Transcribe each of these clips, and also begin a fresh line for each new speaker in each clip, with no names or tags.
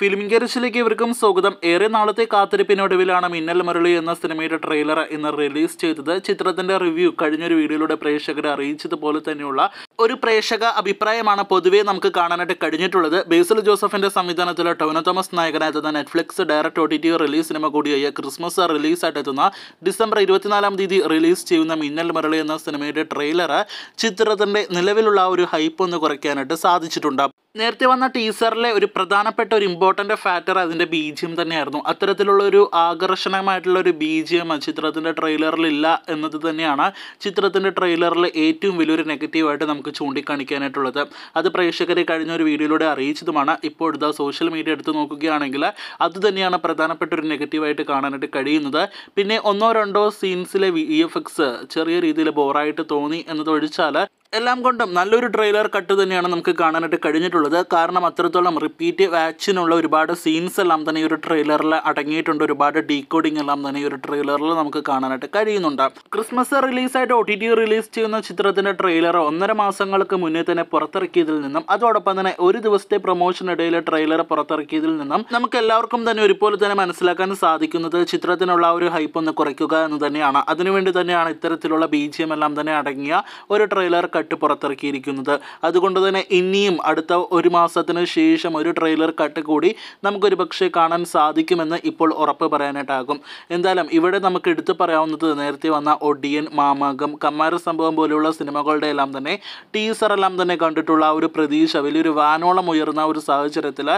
Film ഗരിച്ചിലേക്ക് ഇവർക്കും സ്വാഗതം. ഏറെ നാളത്തെ കാത്തിരിപ്പിനൊടുവിലാണ് മിന്നൽ മുരളി എന്ന സിനിമയുടെ ട്രെയിലർ ഇന്ന് റിലീസ് ചെയ്തത്. ചിത്രത്തിന്റെ റിവ്യൂ കഴിഞ്ഞൊരു വീഡിയോയിലൂടെ പ്രേക്ഷകരെ അറിയിച്ചതുപോലെ തന്നെയുള്ള ഒരു പ്രേക്ഷക അഭിപ്രായമാണ് പൊതുവേ നമുക്ക് കാണാനായിട്ട് കഴിഞ്ഞിട്ടുള്ളത്. ബേസിൽ ജോസഫിന്റെ സംവിധാനത്തിൽ Tovino Thomas നായകനായെത്തുന്ന Netflix direct O T T release cinema കൂടിയായ ക്രിസ്മസ് റിലീസായിട്ട് എത്തുന്ന ഡിസംബർ ഇരുപത്തിനാലാം തീയതി റിലീസ് ചെയ്യുന്ന മിന്നൽ മുരളി എന്ന സിനിമയുടെ ട്രെയിലർ ചിത്രത്തിന്റെ നിലവിലുള്ള ഒരു ഹൈപ്പ് ഒന്ന് കുറയ്ക്കാനായിട്ട് സാധിച്ചിട്ടുണ്ട്. നേരത്തെ വന്ന ടീസറിലെ ഒരു പ്രധാനപ്പെട്ട ഒരു ഇമ്പോർട്ടന്റ് ഫാക്ടർ അതിന്റെ ബി ജി എം തന്നെയായിരുന്നു. അത്തരത്തിലുള്ള ഒരു ആകർഷണമായിട്ടുള്ള ഒരു ബി ജി എം ചിത്രത്തിന്റെ ട്രെയിലറിലില്ല എന്നത് തന്നെയാണ് ചിത്രത്തിന്റെ ട്രെയിലറിൽ ഏറ്റവും വലിയൊരു നെഗറ്റീവായിട്ട് നമുക്ക് ചൂണ്ടിക്കാണിക്കാനായിട്ടുള്ളത്. അത് പ്രേക്ഷകരെ കഴിഞ്ഞ ഒരു വീഡിയോയിലൂടെ അറിയിച്ചതുമാണ്. ഇപ്പോൾ ഇതാ സോഷ്യൽ മീഡിയ എടുത്ത് നോക്കുകയാണെങ്കിൽ അത് തന്നെയാണ് പ്രധാനപ്പെട്ട ഒരു നെഗറ്റീവായിട്ട് കാണാനായിട്ട് കഴിയുന്നത്. പിന്നെ ഒന്നോ രണ്ടോ സീൻസിലെ വി എഫ് എക്സ് ചെറിയ രീതിയിൽ ബോറായിട്ട് തോന്നി എന്നതൊഴിച്ചാൽ എല്ലാം കൊണ്ടും നല്ലൊരു ട്രെയിലർ കട്ട് തന്നെയാണ് നമുക്ക് കാണാനായിട്ട് കഴിഞ്ഞിട്ടുള്ളത്. കാരണം അത്രത്തോളം റിപ്പീറ്റ് വാച്ചിനുള്ള ഒരുപാട് സീൻസ് എല്ലാം തന്നെ ഈ ഒരു ട്രെയിലറിൽ അടങ്ങിയിട്ടുണ്ട്. ഒരുപാട് ഡീകോഡിംഗ് എല്ലാം തന്നെ ഈ ഒരു ട്രെയിലറിൽ നമുക്ക് കാണാനായിട്ട് കഴിയുന്നുണ്ട്. ക്രിസ്മസ് റിലീസായിട്ട് ഒ ടി ടി റിലീസ് ചെയ്യുന്ന ചിത്രത്തിന്റെ ട്രെയിലർ ഒന്നര മാസങ്ങൾക്ക് മുന്നേ തന്നെ പുറത്തിറക്കിയതിൽ നിന്നും അതോടൊപ്പം തന്നെ ഒരു ദിവസത്തെ പ്രൊമോഷനിടയിൽ ട്രെയിലർ പുറത്തിറക്കിയതിൽ നിന്നും നമുക്ക് എല്ലാവർക്കും തന്നെ ഒരുപോലെ തന്നെ മനസ്സിലാക്കാൻ സാധിക്കുന്നത് ചിത്രത്തിനുള്ള ഒരു ഹൈപ്പ് ഒന്ന് കുറയ്ക്കുക എന്ന് തന്നെയാണ്. അതിനുവേണ്ടി തന്നെയാണ് ഇത്തരത്തിലുള്ള ബി എല്ലാം തന്നെ അടങ്ങിയ ഒരു ട്രെയിലർ കട്ട് പുറത്തിറക്കിയിരിക്കുന്നത്. അതുകൊണ്ട് തന്നെ ഇനിയും അടുത്ത ഒരു മാസത്തിന് ശേഷം ഒരു ട്രെയിലർ കട്ട് കൂടി നമുക്കൊരു പക്ഷേ കാണാൻ സാധിക്കുമെന്ന് ഇപ്പോൾ ഉറപ്പ് പറയാനായിട്ടാകും. എന്തായാലും ഇവിടെ നമുക്ക് എടുത്തു പറയാവുന്നത് നേരത്തെ വന്ന ഒഡിയൻ മാമാകം കമ്മാര സംഭവം പോലെയുള്ള സിനിമകളുടെ എല്ലാം തന്നെ ടീസറെല്ലാം തന്നെ കണ്ടിട്ടുള്ള ഒരു പ്രതീക്ഷ വലിയൊരു വാനോളം ഉയർന്ന ഒരു സാഹചര്യത്തിൽ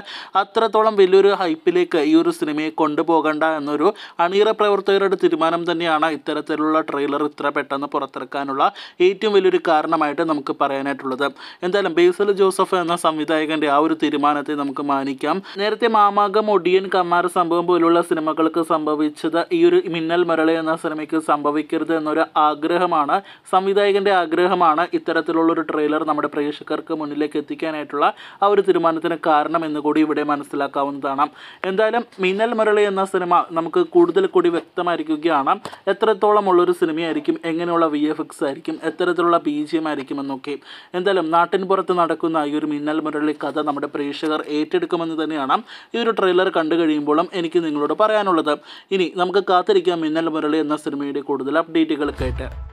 അത്രത്തോളം വലിയൊരു ഹൈപ്പിലേക്ക് ഈ ഒരു സിനിമയെ കൊണ്ടുപോകണ്ട എന്നൊരു അണിയറ പ്രവർത്തകരുടെ തീരുമാനം തന്നെയാണ് ഇത്തരത്തിലുള്ള ട്രെയിലർ ഇത്ര പെട്ടെന്ന് പുറത്തിറക്കാനുള്ള ഏറ്റവും വലിയൊരു കാരണമായിട്ട് നമുക്ക് പറയാനായിട്ടുള്ളത്. എന്തായാലും ബേസൽ ജോസഫ് എന്ന സംവിധായകന്റെ ആ ഒരു തീരുമാനത്തെ നമുക്ക് മാനിക്കാം. നേരത്തെ മാമാകം ഒടിയൻ കമാർ സംഭവം പോലുള്ള സിനിമകൾക്ക് സംഭവിച്ചത് ഈ ഒരു മിന്നൽ മുരളി എന്ന സിനിമയ്ക്ക് സംഭവിക്കരുത് എന്നൊരു ആഗ്രഹമാണ് സംവിധായകന്റെ ആഗ്രഹമാണ് ഇത്തരത്തിലുള്ള ഒരു ട്രെയിലർ നമ്മുടെ പ്രേക്ഷകർക്ക് മുന്നിലേക്ക് എത്തിക്കാനായിട്ടുള്ള ആ ഒരു തീരുമാനത്തിന് കാരണം എന്ന് കൂടി ഇവിടെ മനസ്സിലാക്കാവുന്നതാണ്. എന്തായാലും മിന്നൽ മുരളി എന്ന സിനിമ നമുക്ക് കൂടുതൽ കൂടി വ്യക്തമായിരിക്കുകയാണ്. എത്രത്തോളം ഉള്ളൊരു സിനിമയായിരിക്കും? എങ്ങനെയുള്ള വി എഫ് എക്സ് ആയിരിക്കും? എത്തരത്തിലുള്ള ബി ജി എം ആയിരിക്കും? എന്നൊക്കെ എന്തായാലും നാട്ടിൻ പുറത്ത് നടക്കുന്ന ഈ ഒരു മിന്നൽ മുരളി കഥ നമ്മുടെ പ്രേക്ഷകർ ഏറ്റെടുക്കുമെന്ന് തന്നെയാണ് ഈ ഒരു ട്രെയിലർ കണ്ടു കഴിയുമ്പോഴും എനിക്ക് നിങ്ങളോട് പറയാനുള്ളത്. ഇനി നമുക്ക് കാത്തിരിക്കാം മിന്നൽ മുരളി എന്ന സിനിമയുടെ കൂടുതൽ അപ്ഡേറ്റുകൾക്കായിട്ട്